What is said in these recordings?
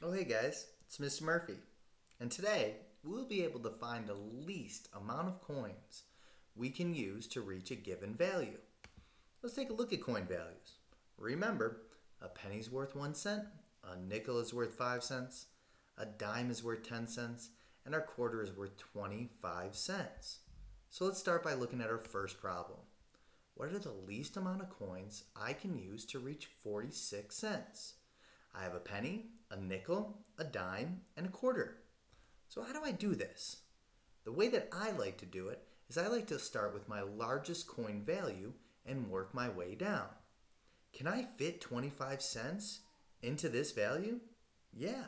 Oh, hey guys, it's Mr. Murphy. And today we'll be able to find the least amount of coins we can use to reach a given value. Let's take a look at coin values. Remember, a penny's worth one cent, a nickel is worth five cents, a dime is worth 10 cents, and our quarter is worth 25 cents. So let's start by looking at our first problem. What are the least amount of coins I can use to reach 46 cents? I have a penny, a nickel, a dime, and a quarter. So how do I do this? The way that I like to do it is I like to start with my largest coin value and work my way down. Can I fit 25 cents into this value? Yeah,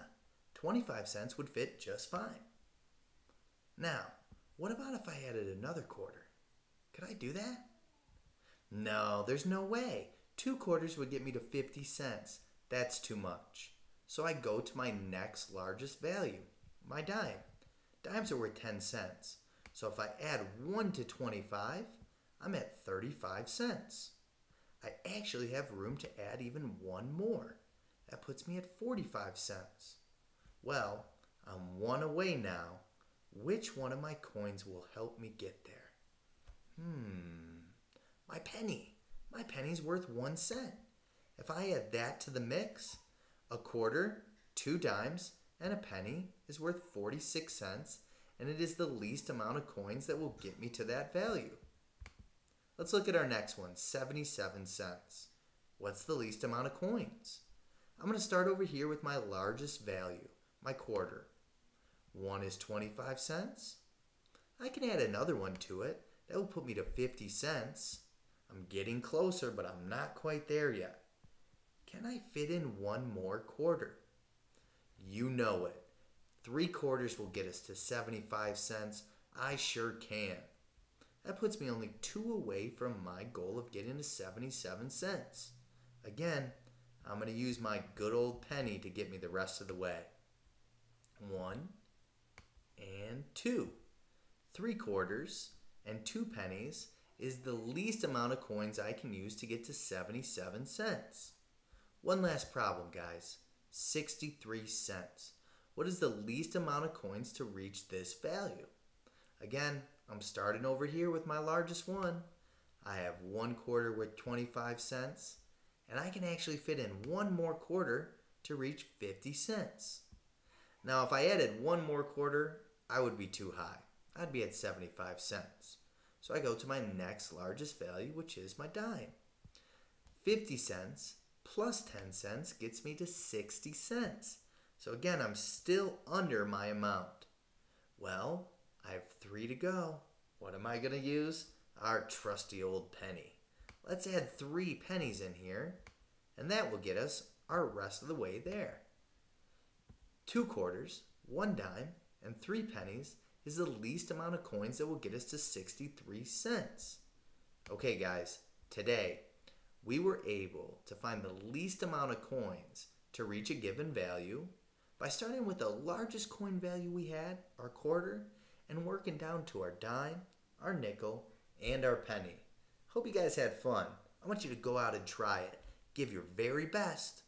25 cents would fit just fine. Now, what about if I added another quarter? Could I do that? No, there's no way. Two quarters would get me to 50 cents. That's too much. So I go to my next largest value, my dime. Dimes are worth 10 cents. So if I add 1 to 25, I'm at 35 cents. I actually have room to add even one more. That puts me at 45 cents. Well, I'm one away now. Which one of my coins will help me get there? Hmm, my penny. My penny's worth one cent. If I add that to the mix, a quarter, two dimes, and a penny is worth 46 cents, and it is the least amount of coins that will get me to that value. Let's look at our next one 77 cents. What's the least amount of coins? I'm going to start over here with my largest value, my quarter. One is 25 cents. I can add another one to it. That will put me to 50 cents. I'm getting closer, but I'm not quite there yet. Can I fit in one more quarter? You know it. Three quarters will get us to 75 cents. I sure can. That puts me only two away from my goal of getting to 77 cents. Again, I'm going to use my good old penny to get me the rest of the way. One and two. Three quarters and two pennies is the least amount of coins I can use to get to 77 cents. One last problem, guys 63 cents. What is the least amount of coins to reach this value? Again, I'm starting over here with my largest one. I have one quarter worth 25 cents, and I can actually fit in one more quarter to reach 50 cents. Now, if I added one more quarter, I would be too high. I'd be at 75 cents. So I go to my next largest value, which is my dime. 50 cents plus 10 cents gets me to 60 cents. So again, I'm still under my amount. Well, I have three to go. What am I going to use? Our trusty old penny. Let's add three pennies in here, and that will get us our rest of the way there. Two quarters, one dime, and three pennies is the least amount of coins that will get us to 63 cents. Okay, guys, today we were able to find the least amount of coins to reach a given value by starting with the largest coin value we had, our quarter, and working down to our dime, our nickel, and our penny. Hope you guys had fun. I want you to go out and try it. Give your very best.